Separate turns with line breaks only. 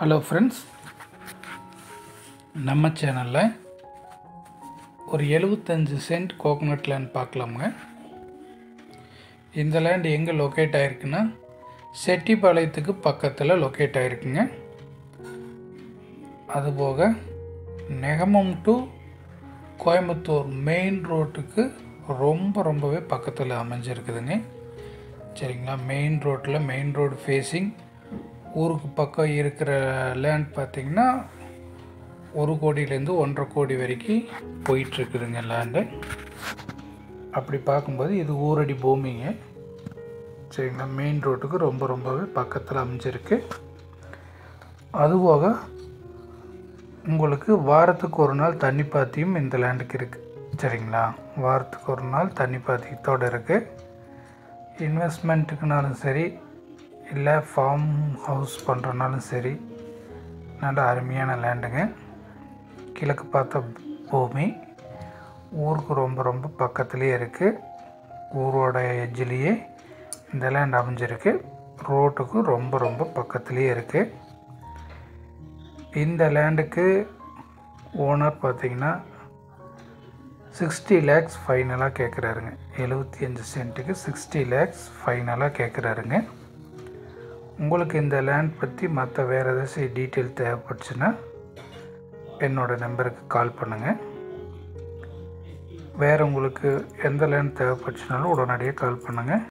Hello friends நம்ம சேனலில் ஒரு எழுபத்தஞ்சு சென்ட் கோகோனட் லேண்ட் பார்க்கலாமுங்க. இந்த லேண்ட் எங்கே லொக்கேட் ஆகிருக்குன்னா செட்டிப்பாளையத்துக்கு பக்கத்தில் லொக்கேட் ஆகிருக்குங்க அதுபோக நெகமம் டு கோயம்புத்தூர் மெயின் ரோட்டுக்கு ரொம்ப ரொம்பவே பக்கத்தில் அமைஞ்சிருக்குதுங்க. சரிங்களா? மெயின் ரோட்டில் மெயின் ரோடு ஃபேஸிங் ஊருக்கு பக்கம் இருக்கிற லேண்ட் பார்த்திங்கன்னா ஒரு கோடியிலேருந்து ஒன்றரை கோடி வரைக்கும் போயிட்டுருக்குதுங்க லேண்டு அப்படி பார்க்கும்போது இது ஊரடி பூமிங்க. சரிங்களா? மெயின் ரோட்டுக்கு ரொம்ப ரொம்பவே பக்கத்தில் அமைஞ்சிருக்கு. அதுபோக உங்களுக்கு வாரத்துக்கு ஒரு நாள் தண்ணி பாத்தியும் இந்த லேண்டுக்கு இருக்குது சரிங்களா? வாரத்துக்கு ஒரு நாள் தண்ணி பாத்தியத்தோடு இருக்குது இன்வெஸ்ட்மெண்ட்டுக்குனாலும் சரி இல்லை ஃபார்ம் ஹவுஸ் பண்ணுறனாலும் சரி நல்ல அருமையான லேண்டுங்க கிழக்கு பார்த்த பூமி ஊருக்கு ரொம்ப ரொம்ப பக்கத்துலேயே இருக்குது ஊரோட எஜ்ஜிலேயே இந்த லேண்ட் அமைஞ்சிருக்கு. ரோட்டுக்கு ரொம்ப ரொம்ப பக்கத்துலேயே இருக்குது இந்த லேண்டுக்கு ஓனர் பார்த்திங்கன்னா சிக்ஸ்டி லேக்ஸ் ஃபைனலாக கேட்குறாருங்க எழுபத்தி அஞ்சு சென்ட்டுக்கு சிக்ஸ்டி லேக்ஸ் ஃபைனலாக கேட்குறாருங்க உங்களுக்கு இந்த லேண்ட் பற்றி மற்ற வேறு ஏதாச்சும் டீட்டெயில் தேவைப்பட்டுச்சுன்னா என்னோடய நம்பருக்கு கால் பண்ணுங்கள் வேறு உங்களுக்கு எந்த லேண்ட் தேவைப்பட்டுச்சுனாலும் உடனடியாக கால் பண்ணுங்கள்